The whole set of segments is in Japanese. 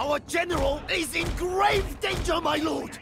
Our general is in grave danger, my lord!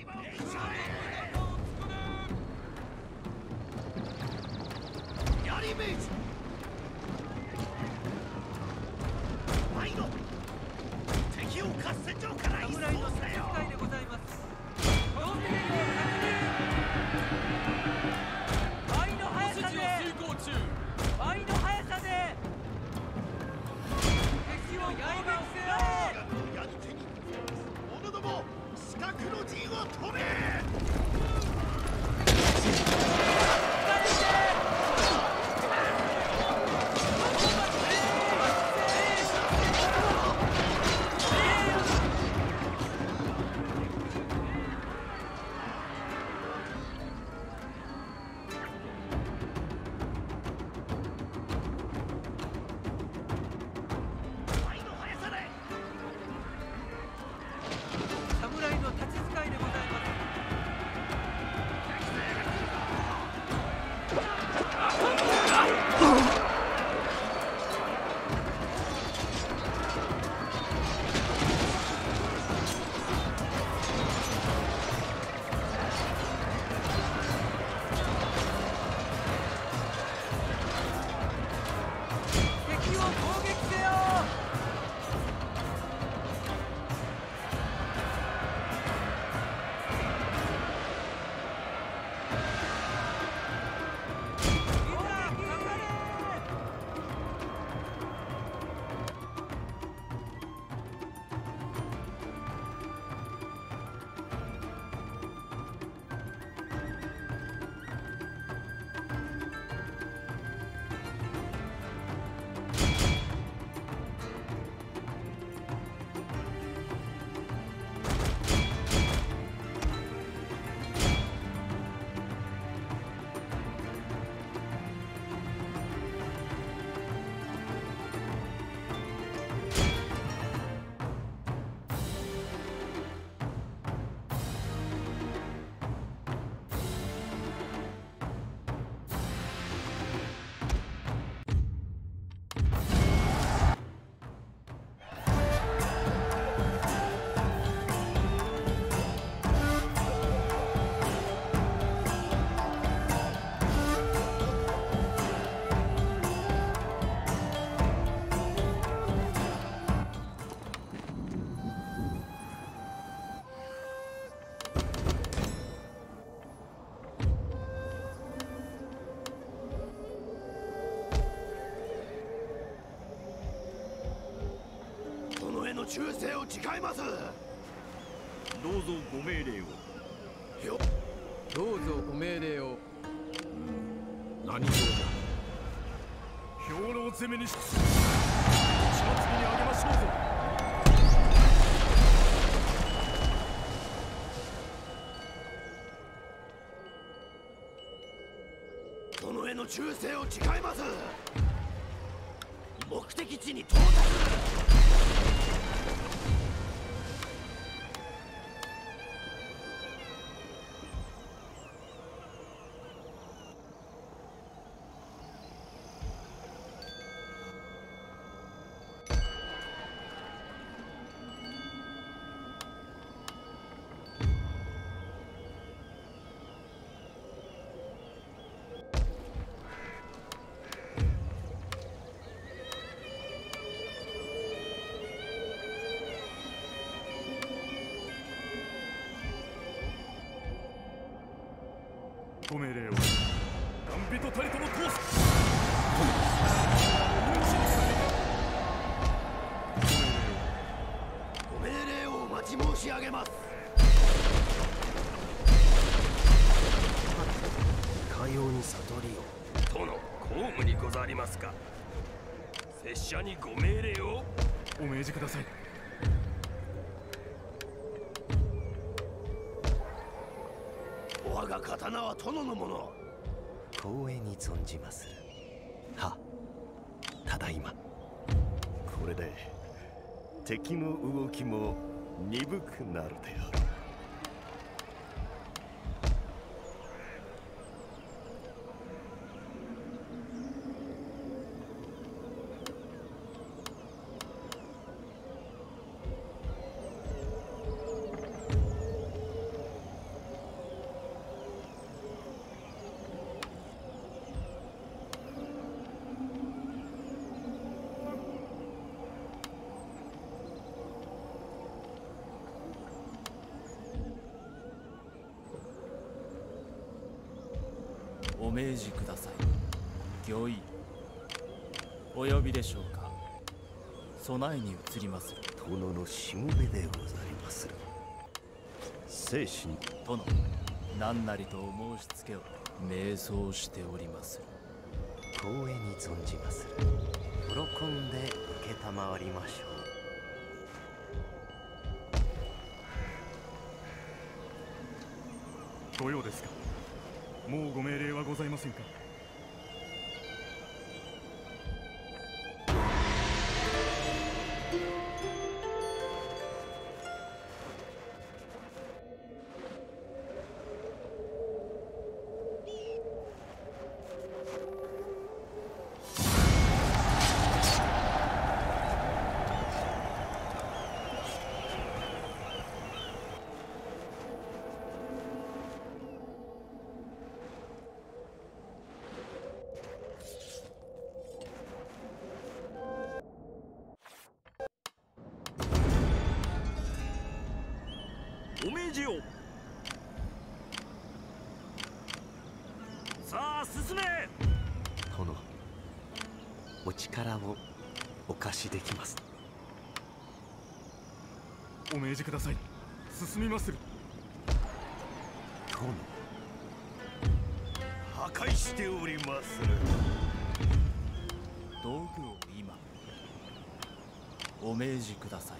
の忠誠を誓います。どうぞご命令を。よ。どうぞご命令を。何用だ兵糧攻めにし血の次にあげましょうぞ。殿への忠誠を誓います。目的地に到達ご命令を何人たりとも通すご命令をお待ち申し上げます。かように悟りを。殿公務にござりますか。拙者にご命令を。お命じください殿のもの。光栄に存じまする。はただいま。これで敵の動きも鈍くなるであろお命じください。御意お呼びでしょうか。備えに移りまする。殿のしもべでございまする。精神殿何なりとお申し付けを。瞑想しておりまする。光栄に存じまする。喜んで承りましょご用ですかもうご命令はございませんか？お命じください。進みまする。殿破壊しておりまする。道具を今お命じください。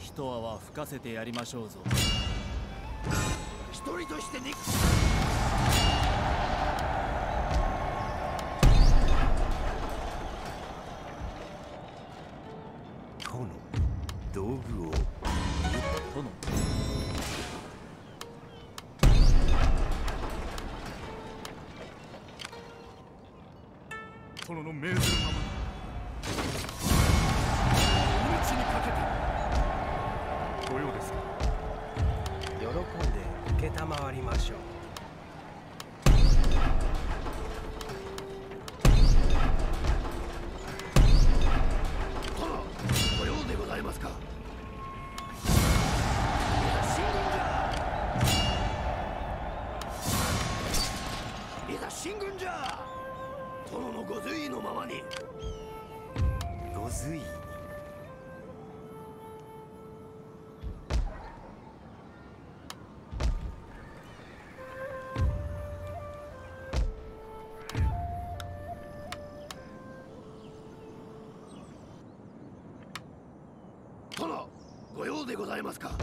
一泡吹かせてやりましょうぞ。一人としてね殿の命ずるでございますか。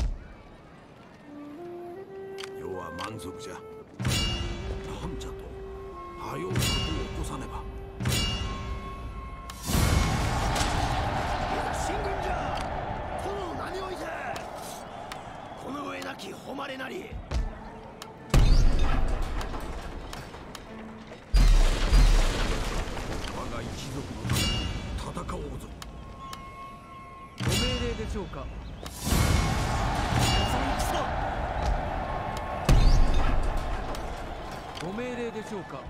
しょうか。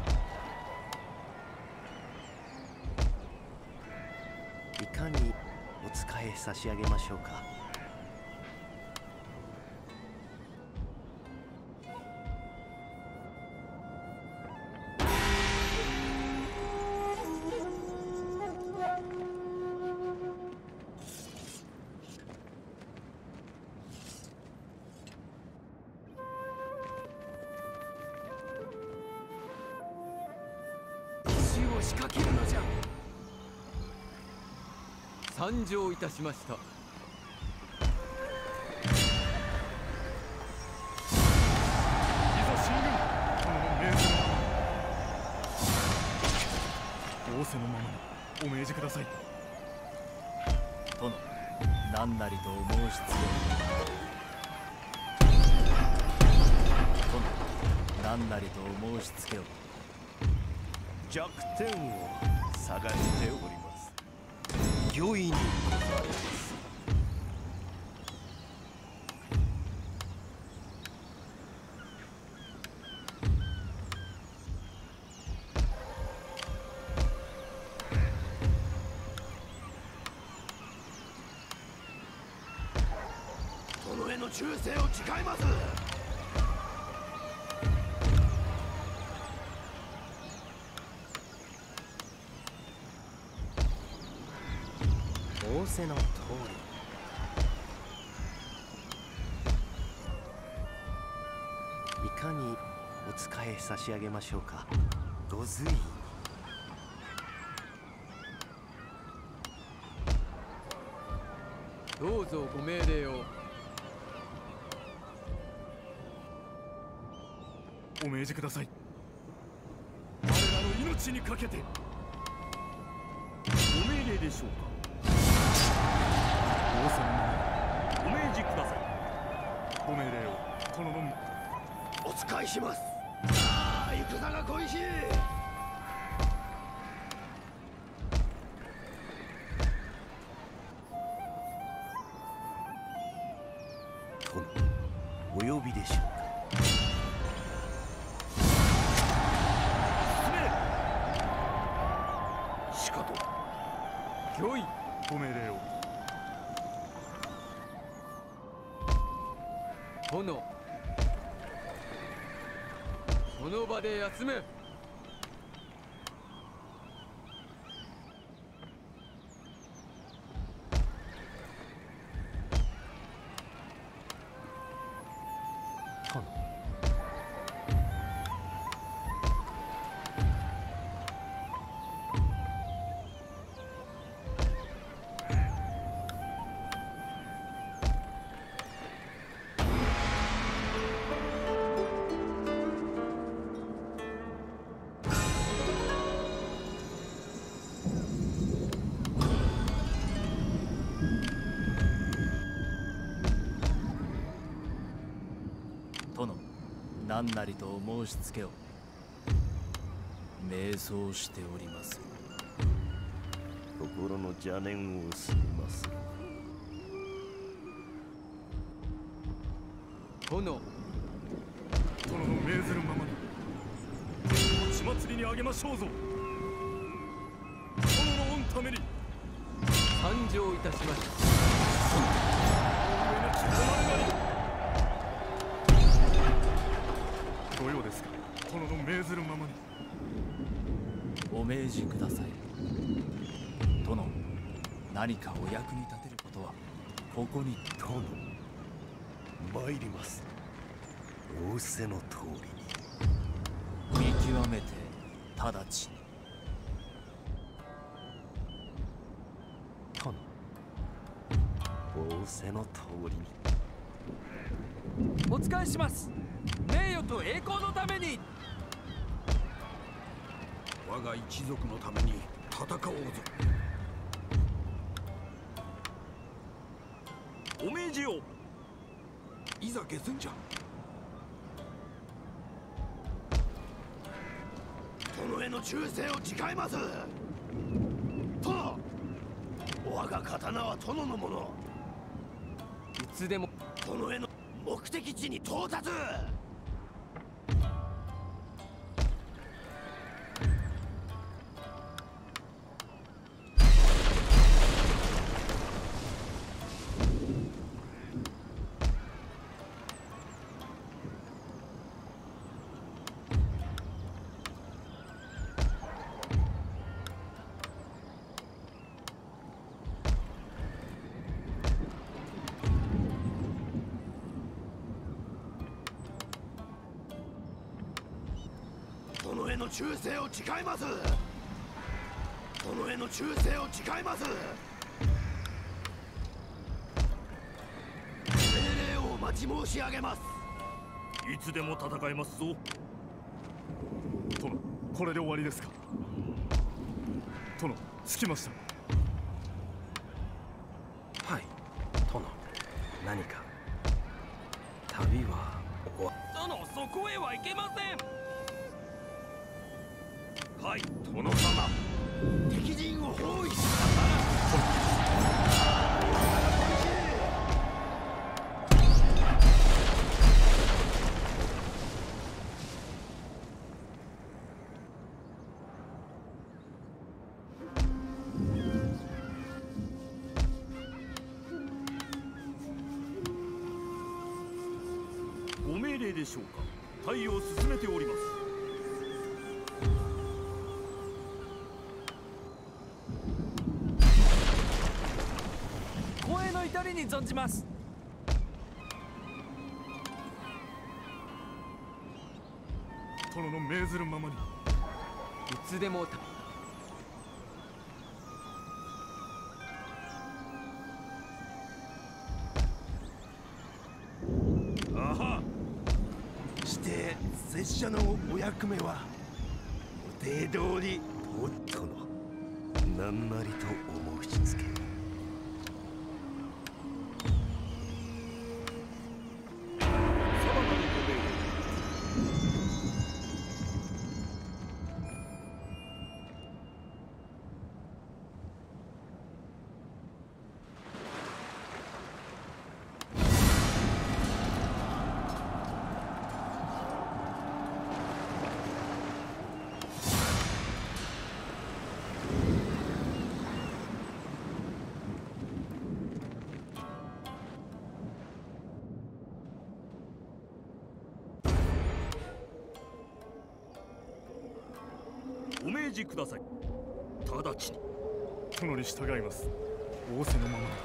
いかにお使い差し上げましょうか。仕掛けるのじゃ。参上いたしました。いざ進軍殿の命ずるまま仰せのままにお命じください。殿何なりとお申し付けを。殿何なりとお申し付けを。弱点を探しております。御意に殿への忠誠を誓います。せの通り。いかにお仕え差し上げましょうか。ご随意に。どうぞご命令を。お命じください。我らの命にかけて。ご命令でしょうか仰せのお命じくださいご命令をこのお使いしますああ戦が恋しい殿お呼びでしょう。で休め何なりとお申し付けを。迷走しております。心の邪念をすみます。殿殿の命ずるままに。血祭りにあげましょうぞ。殿の御ために。参上いたしましたお命じください。殿何かお役に立てることはここに殿参ります。仰せの通りに。見極めて直ちに。殿仰せの通りに。お仕えします。名誉と栄光のために我が一族のために戦おうぞ。お命じよ。いざ下すんじゃ。殿への忠誠を誓います。殿我が刀は殿のもの。いつでも。殿への目的地に到達忠誠を誓います。殿への忠誠を誓います。命令をお待ち申し上げます。いつでも戦いますぞ。殿これで終わりですか。殿着きました。でしょうか。対応を進めております。光栄の至りに存じます。殿の命ずるままに。いつでも役目は予定通り。おっとの何なりと思うしつけ。お命じください。直ちに。殿に従います。仰せのまま。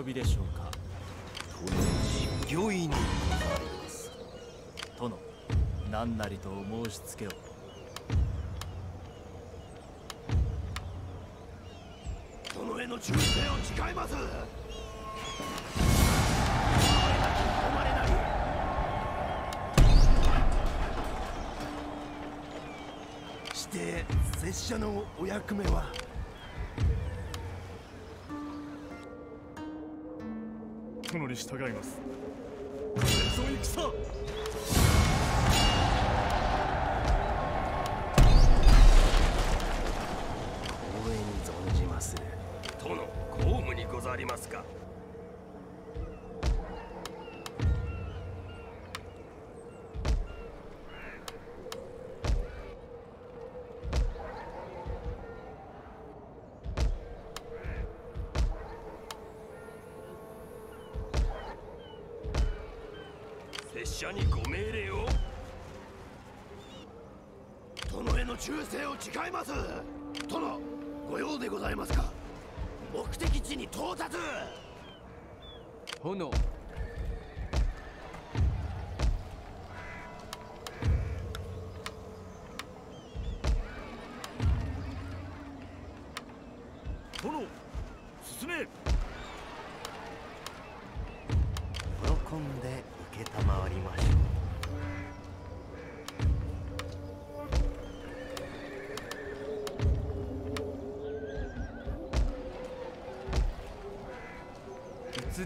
呼びでしょうか？殿に殿何なりとお申し付けを。殿への忠誠を誓います。拙者のお役目は従います。これぞ戦光栄に存じまする。殿公務にござりますか。者にご命令を。殿への忠誠を誓います。殿ご用でございますか。目的地に到達。炎。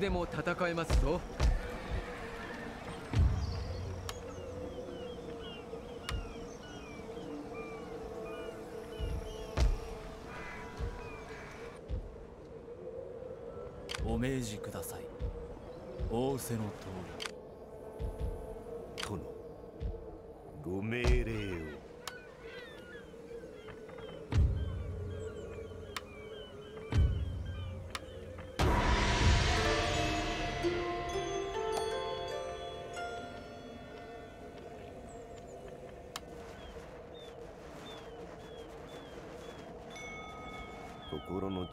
でも戦えますぞ。お命じください。仰せの通り。殿。ご命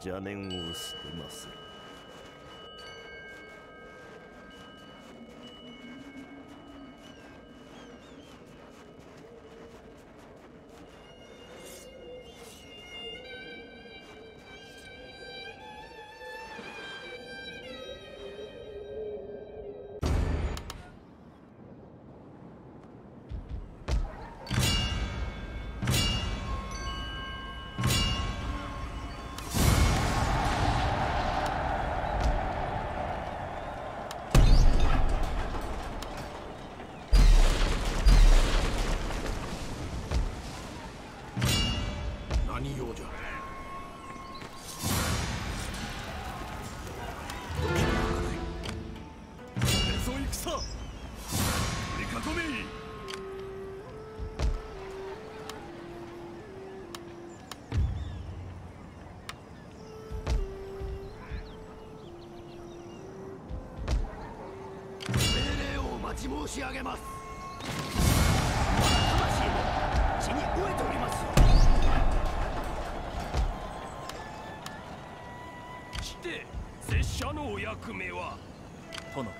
邪念を捨てますし上げます。魂も血に飢えておりますして拙者のお役目は？殿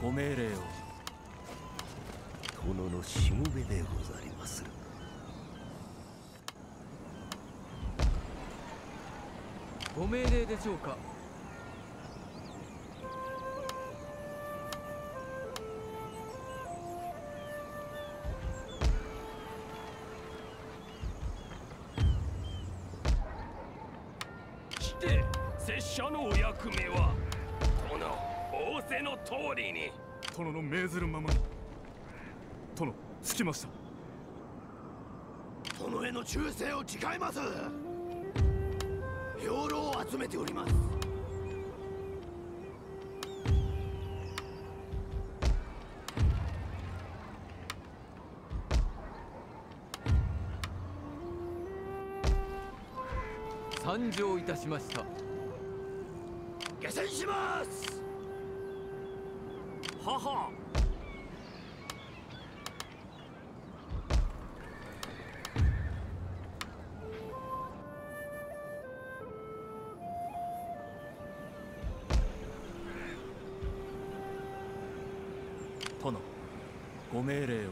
ご命令を。殿のしもべでござりまする。ご命令でしょうか？者のお役目は殿仰せの通りに。殿の命ずるままに。殿着きました。殿への忠誠を誓います。兵糧を集めております。参上いたしました下船します。はは。殿ご命令を。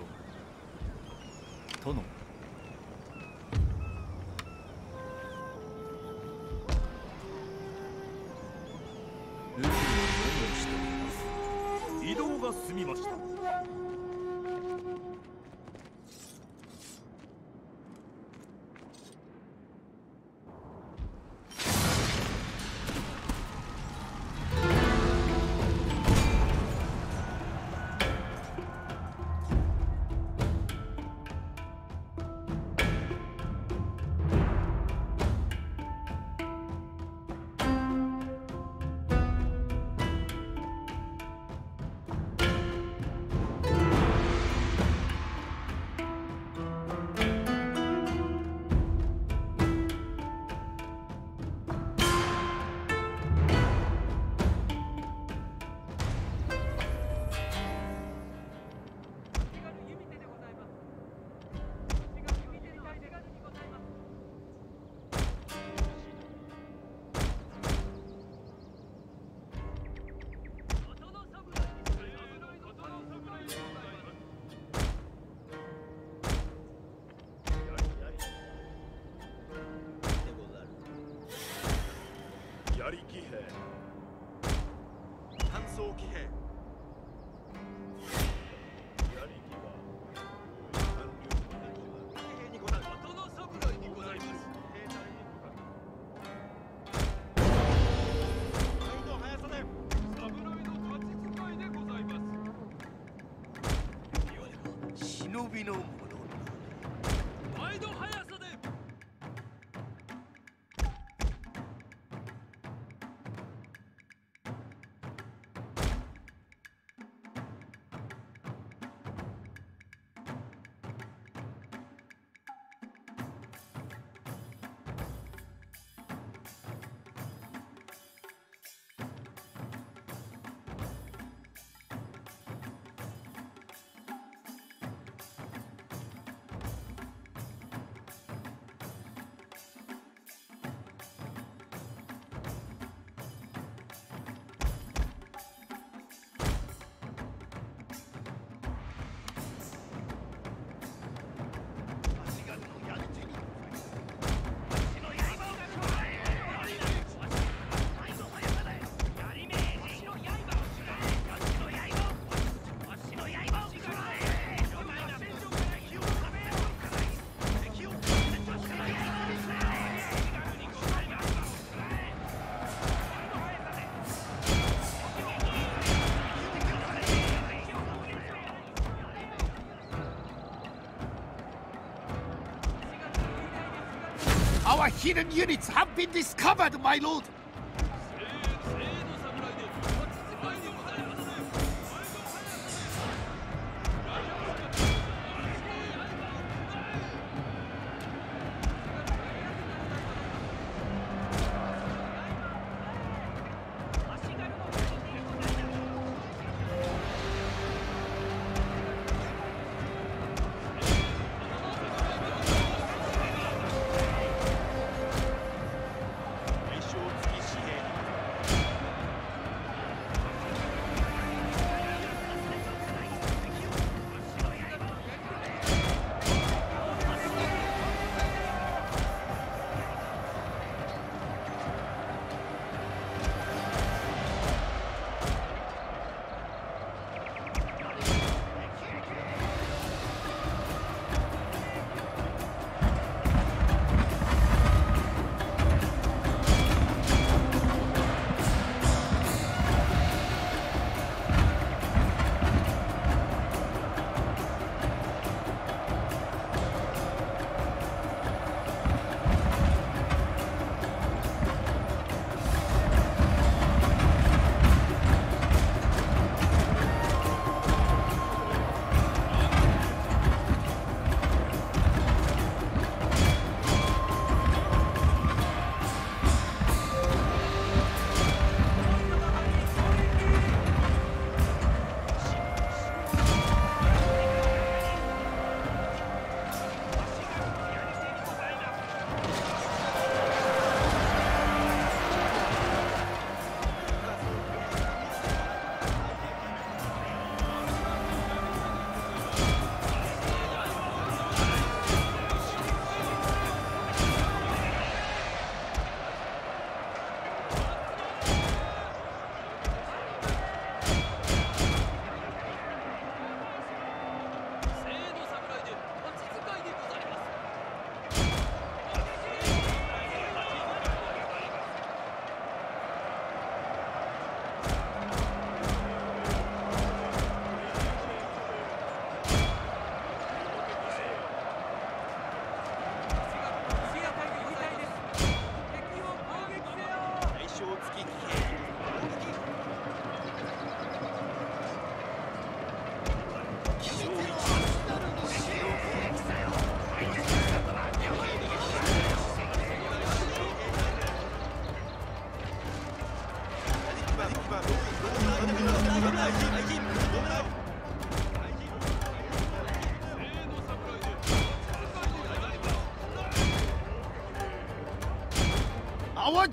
Hidden units have been discovered, my lord!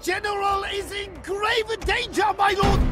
General is in grave danger, my lord!"「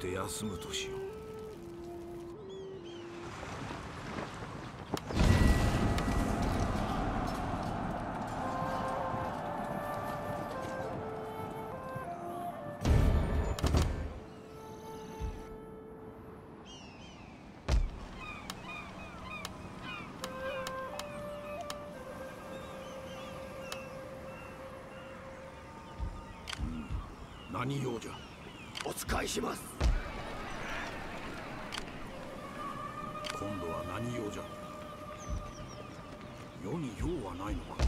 て休むとしよう。何用じゃ？お使いしますはないのか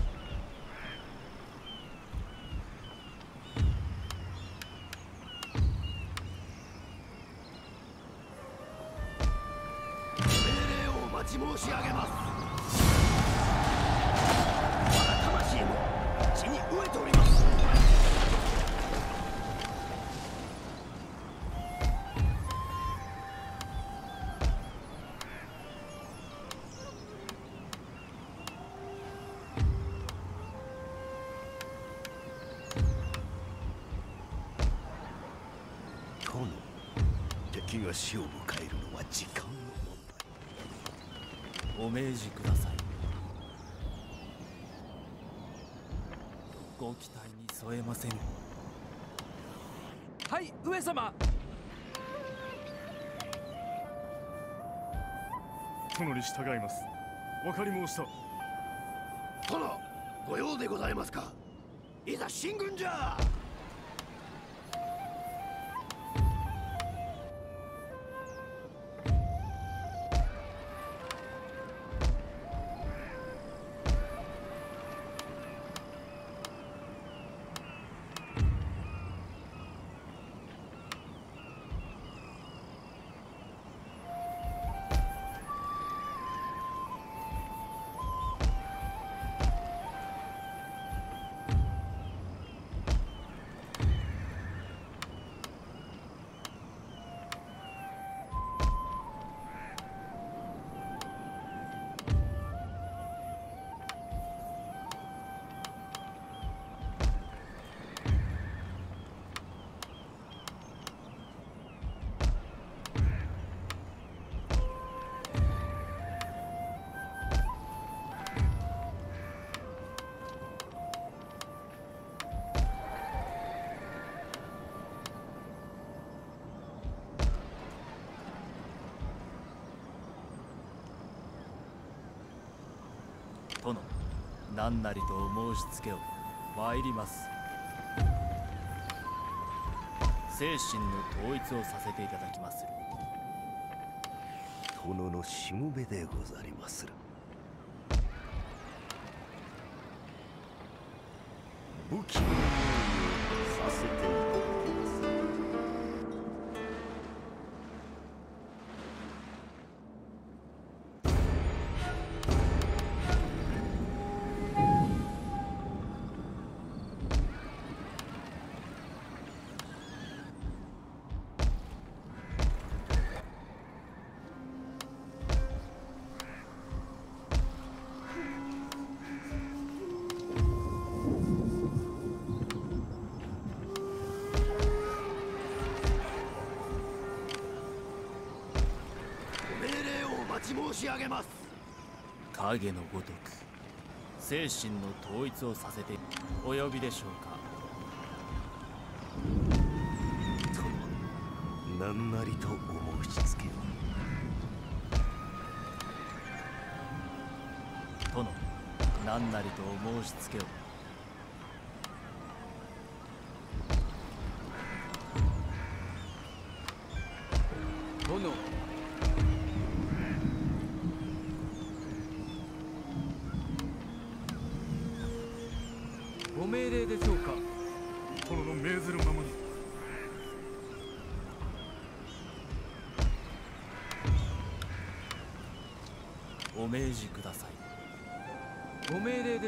命令をお待ち申し上げます。が死を迎えるのは時間の問題お命じください。ご期待に添えません。はい上様。殿に従います。わかり申した。殿ご用でございますか。いざ進軍じゃ何なりと申しつけを参ります。精神の統一をさせていただきまする。殿のしもべでござりまする。武器。申し上げます影のごとく精神の統一をさせてお呼びでしょうか。殿何なりとお申し付けを。殿何なりとお申し付けを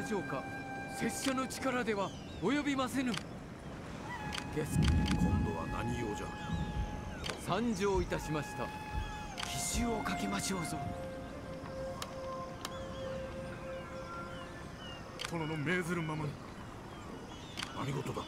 命令でしょうか？拙者の力では及びませぬ。です。今度は何用じゃ？参上いたしました。奇襲をかけましょうぞ。殿の命ずるままに。何事だ？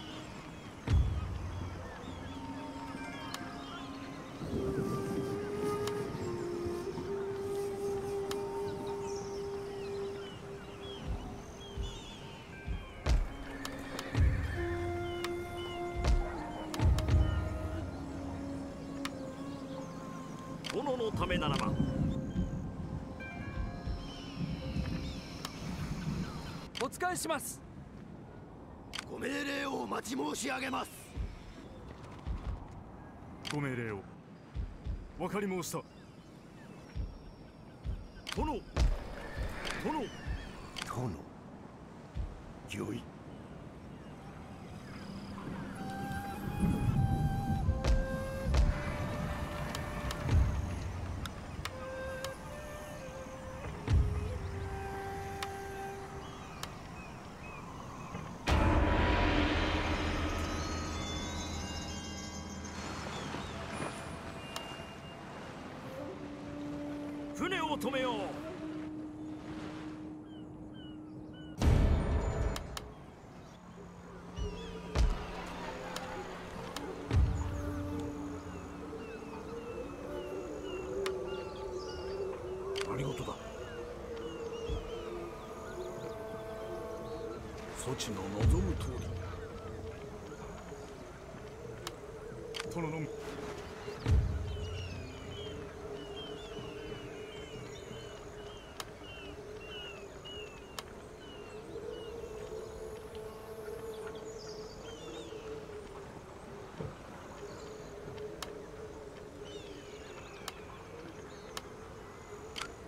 お使いします。ご命令を待ち申し上げます。ご命令を。分かり申した。殿。殿。殿。よいを止めよう。何事だ。そちの望む通り殿の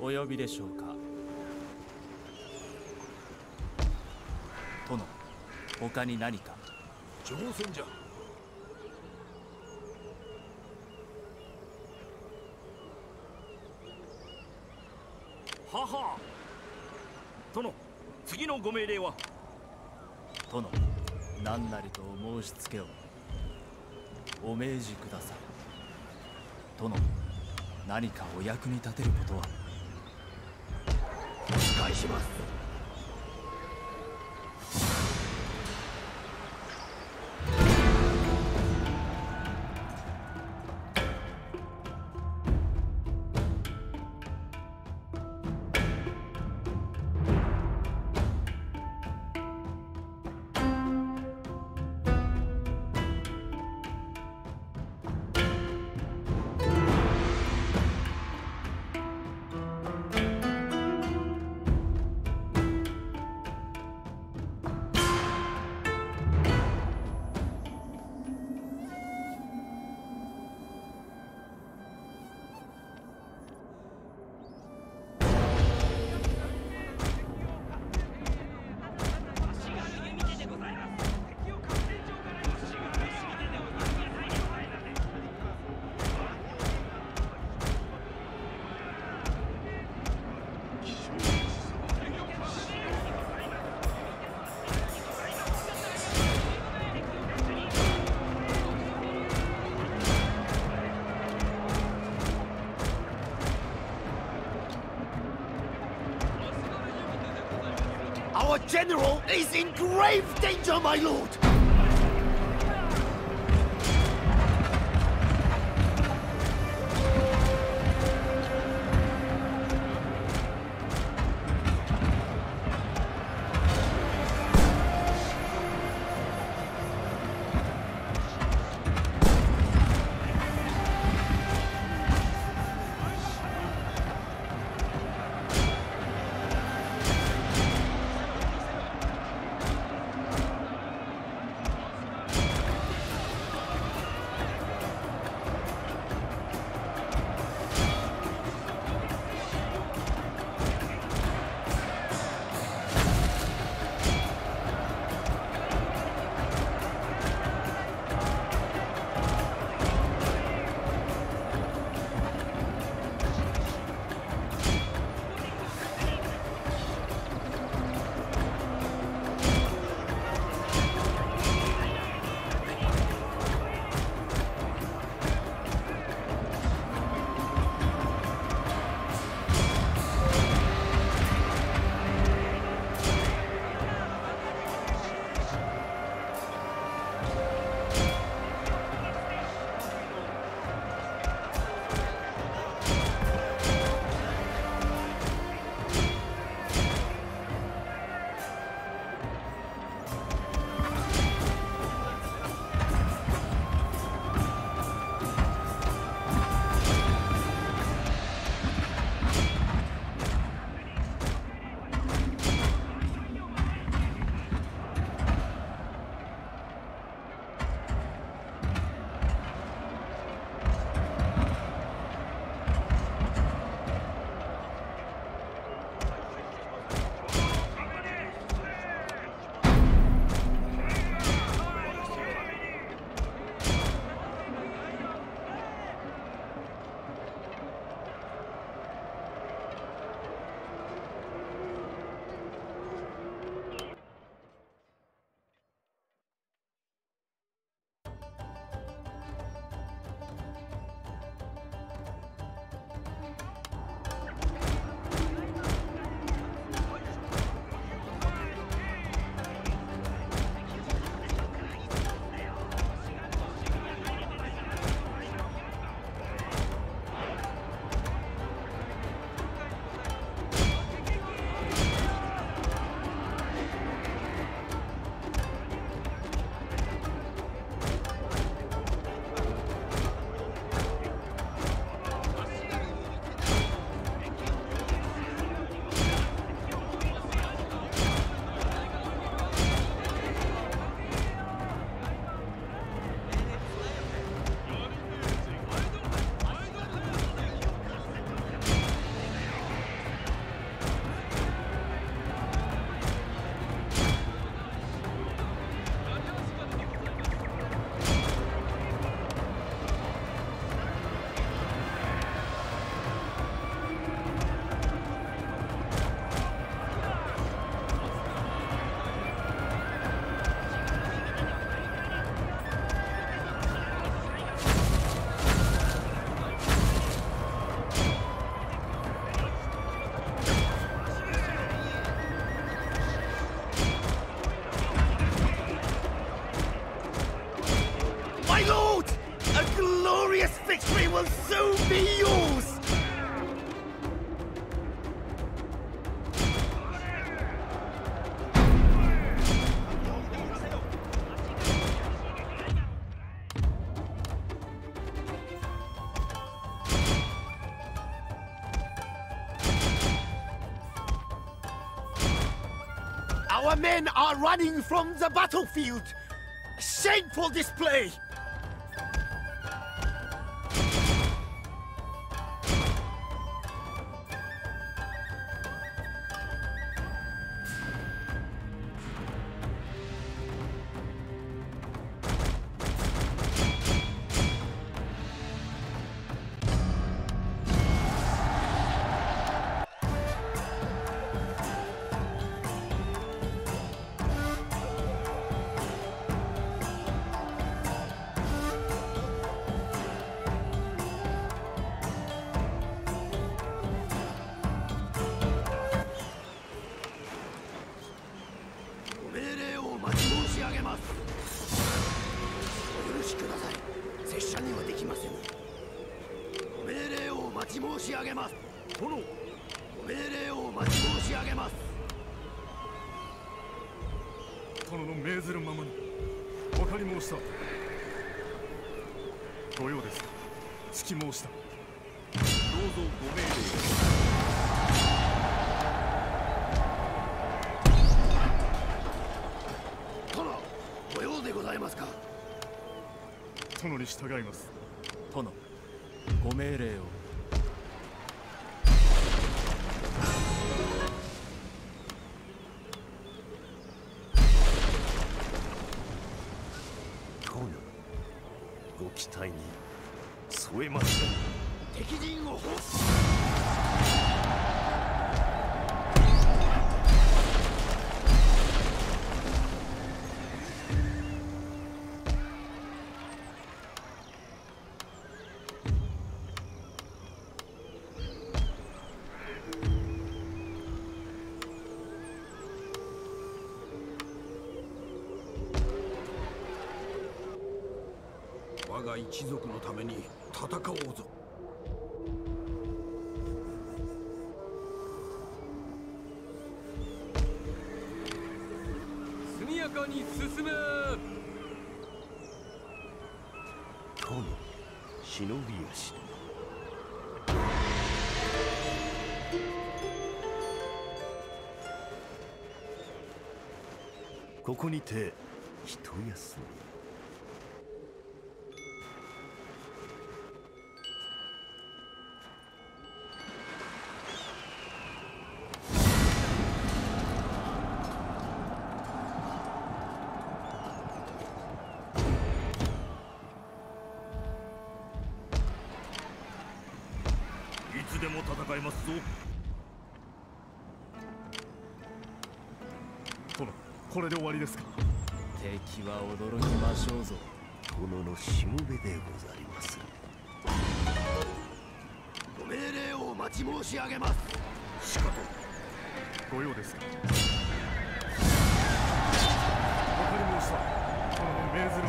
お呼びでしょうか。殿他に何か？乗船じゃ。はは。殿次のご命令は？殿何なりとお申し付けを。お命じください。殿何かお役に立てることは？お願いします。General is in grave danger, my lord! Men are running from the battlefield! Shameful display! 殿ご命令を待ち申し上げます。殿の命ずるままに分かり申した。御用です。指揮申した。どうぞご命令を。殿ご用でございますか。殿に従います。殿ご命令を期待に添えます敵陣を放我が一族のために戦おうぞ。速やかに進め。殿忍び足ここにて一休み殿これで終わりですか。敵は驚きましょうぞ。殿のしもべでござります。ご命令を待ち申し上げます。しかと御用ですか。分かり申した。殿の命ずる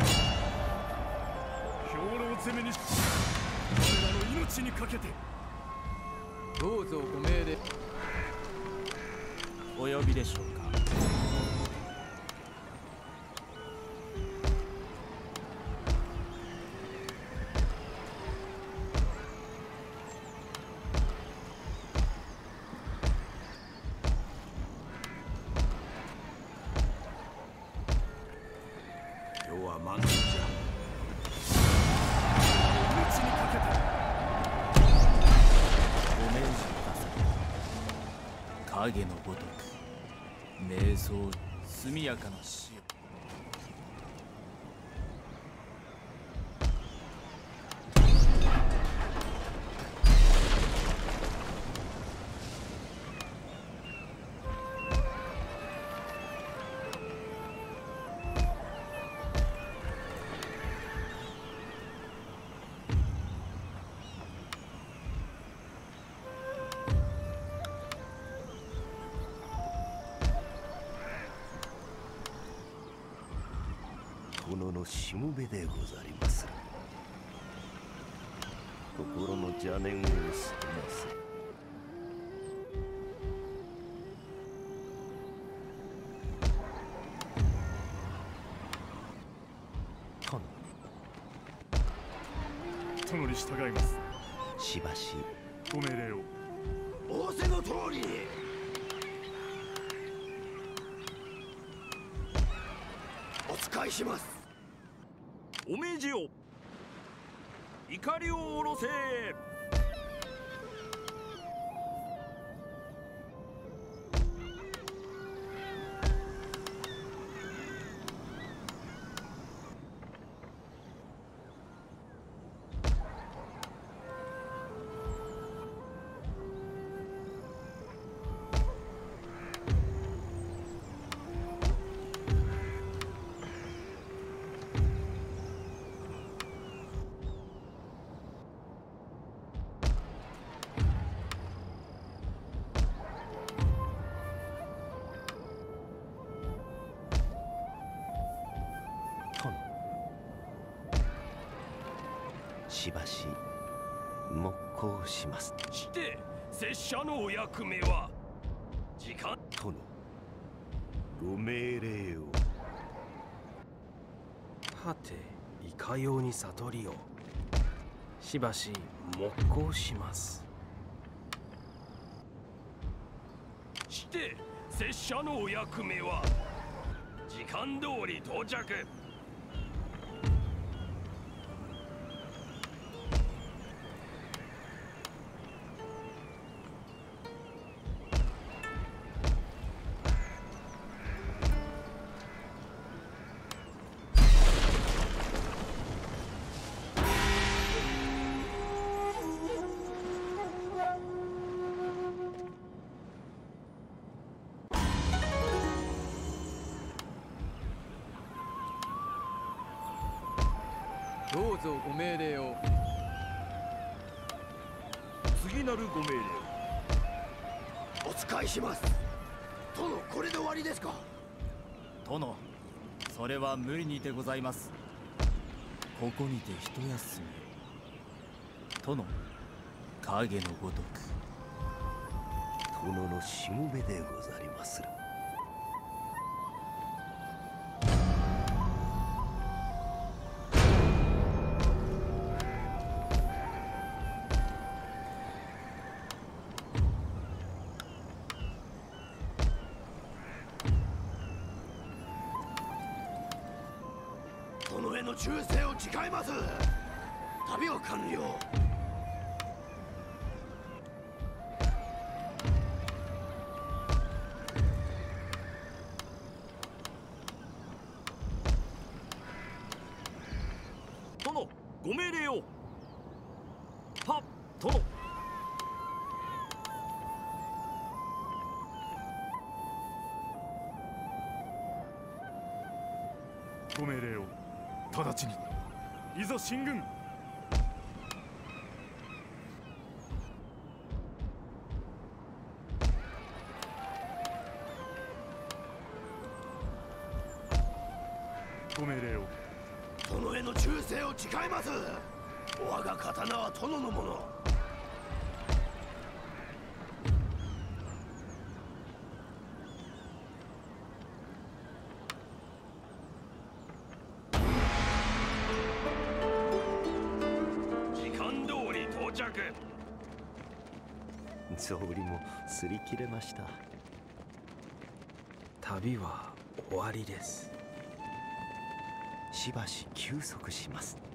兵糧攻めにし我らの命にかけて。どうぞご命令。お呼びでしょうかやかなのしもべでござります心の邪念を捨てます。殿殿に従います。しばし。ご命令を。仰せの通りに。お使いしますお命じよ。怒りを下ろせ。しばしもっこ行します。して拙者のお役目は時間。殿ご命令を。はていかように悟りを。しばし木工します。して拙者のお役目は時間通り到着命令を。次なるご命令。お使いします。殿これで終わりですか？殿それは無理にてございます。ここにて一休み。殿影のごとく。殿のしもべでござりまする忠誠を誓います。旅は完了。誓います。我が刀は殿のもの。時間通り到着。草履も擦り切れました。旅は終わりです。しばし休息します。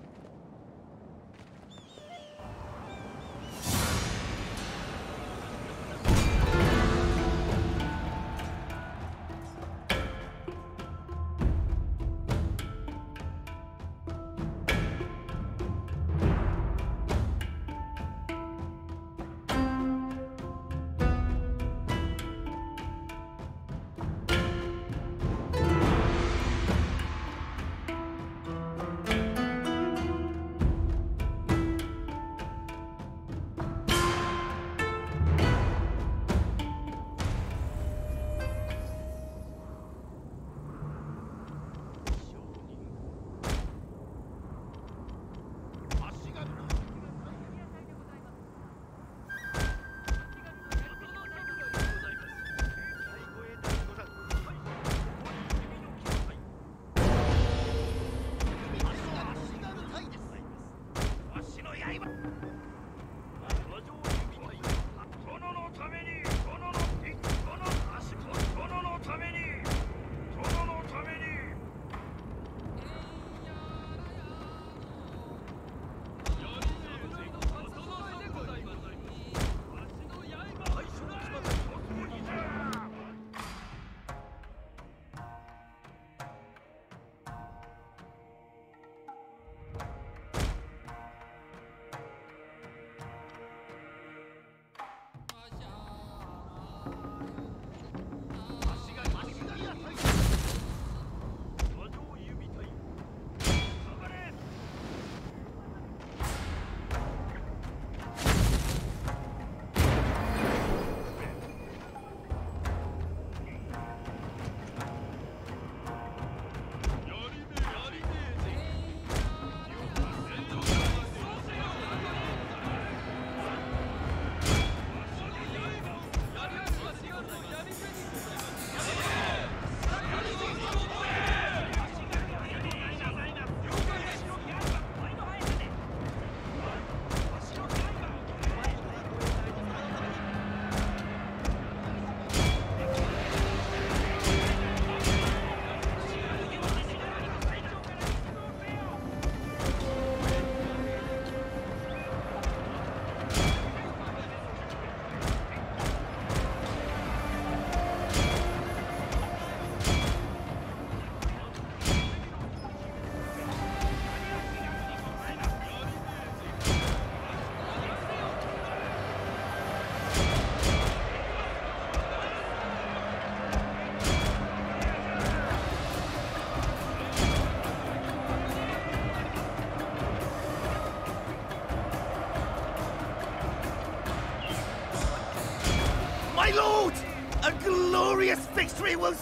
X3 will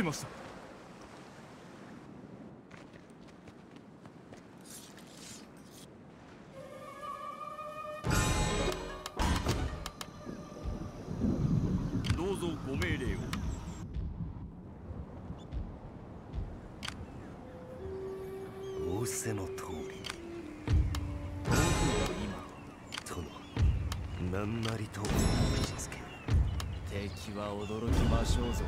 着きました。どうぞご命令を。仰せの通り僕が殿何なりとお申し付け。今敵は驚きましょうぞ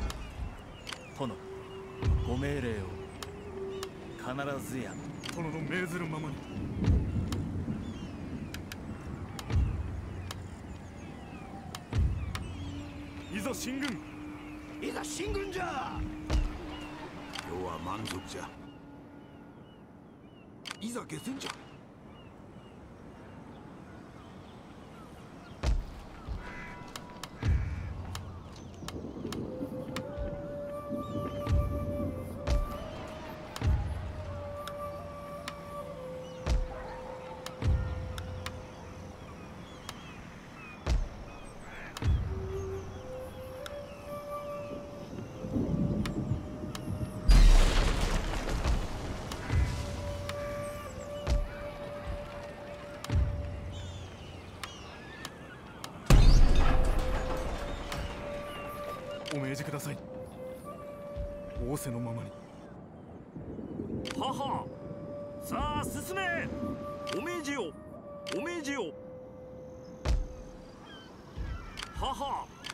ずや。殿の命ずるままに。いざ進軍。いざ進軍じゃ。今日は満足じゃ。いざ下船じゃ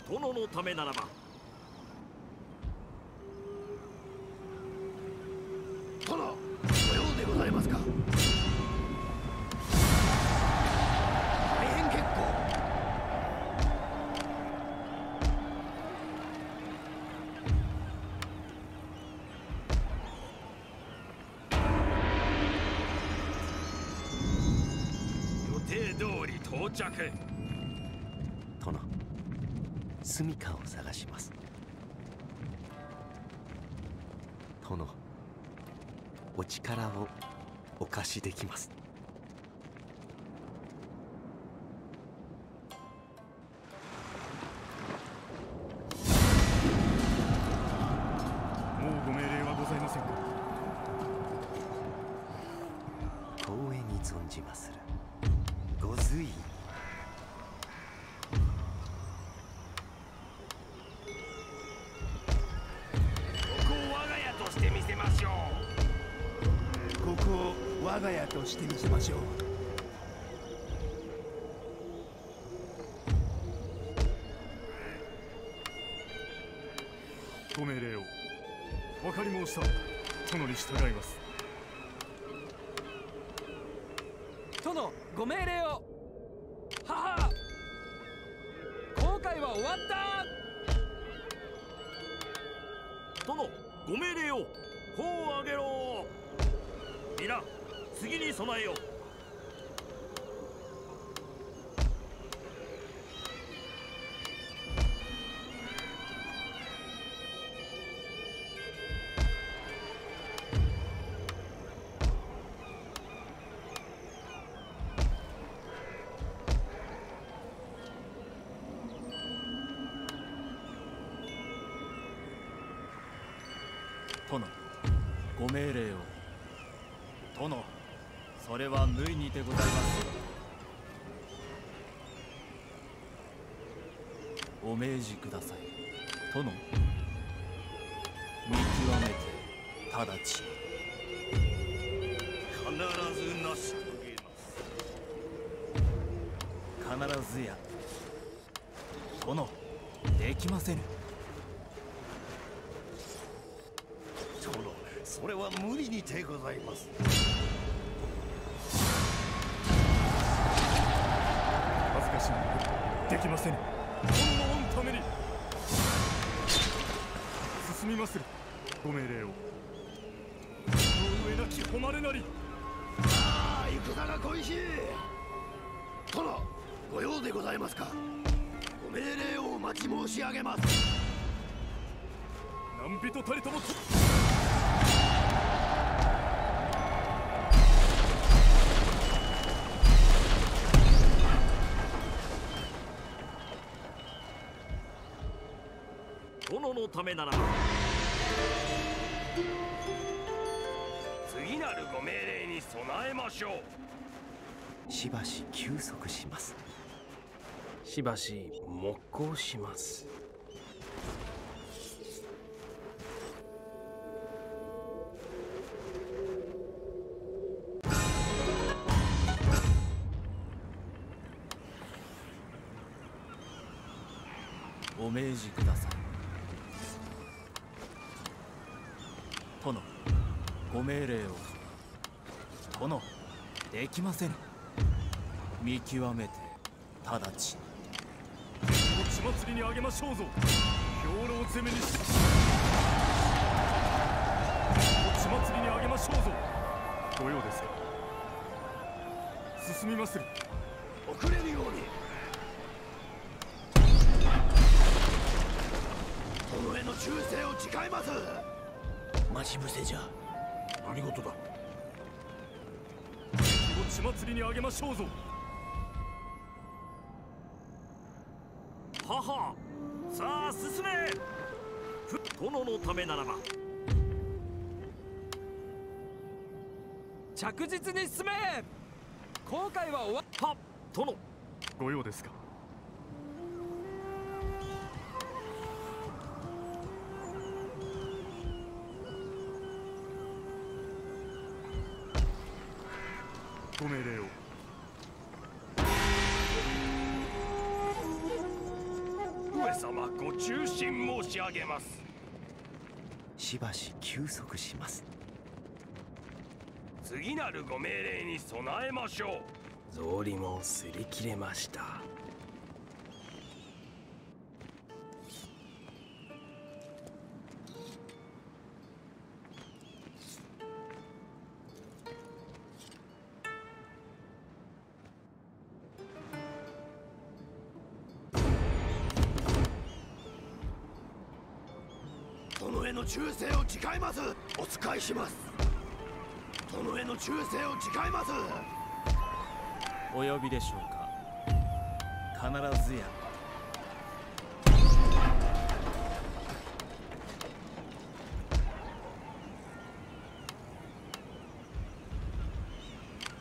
殿のためならば。殿ご用でございますか。大変結構。予定通り到着。殿。住処を探します。殿お力をお貸しできます。としてみせましょう。ご命令を。分かり申した殿に従います。殿ご命令をご命令を。殿それは無理にてございます。お命じください。殿見極めて直ち。に必ず成し遂げます。必ずや。殿できませぬ殿それは無理にてございます。恥ずかしい。できませぬ殿の御ために。進みまする。ご命令を。この上なき誉れなり。ああ戦が恋しい。殿ご用でございますか。ご命令をお待ち申し上げます。何人たりともとためならば次なるご命令に備えましょう。しばし休息します。しばし黙行します。きませぬ見極めて直ちに。血祭りにあげましょうぞ。兵糧攻めにし。血祭りにあげましょうぞ。ご用です。か進みまする。遅れるように。殿への忠誠を誓います。待ち伏せじゃ。何事だ血祭りにあげましょうぞ。母さあ進め。殿のためならば。着実に進め。後悔は終わった殿。ご用ですか？命令を上様ご中心申し上げます。しばし休息します。次なるご命令に備えましょう。草履も擦り切れました誓います。お使いします。殿への忠誠を誓います。お呼びでしょうか。必ずや。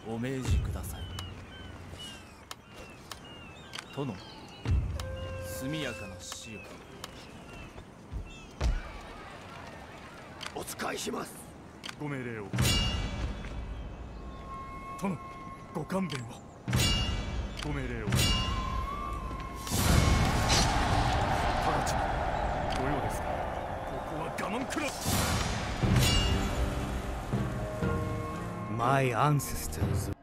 お命じください。殿速やかな死を。お使いします。ご命令を。殿ご勘弁を。ご命令を。直ちにご用ですか。ここは我慢くら My ancestors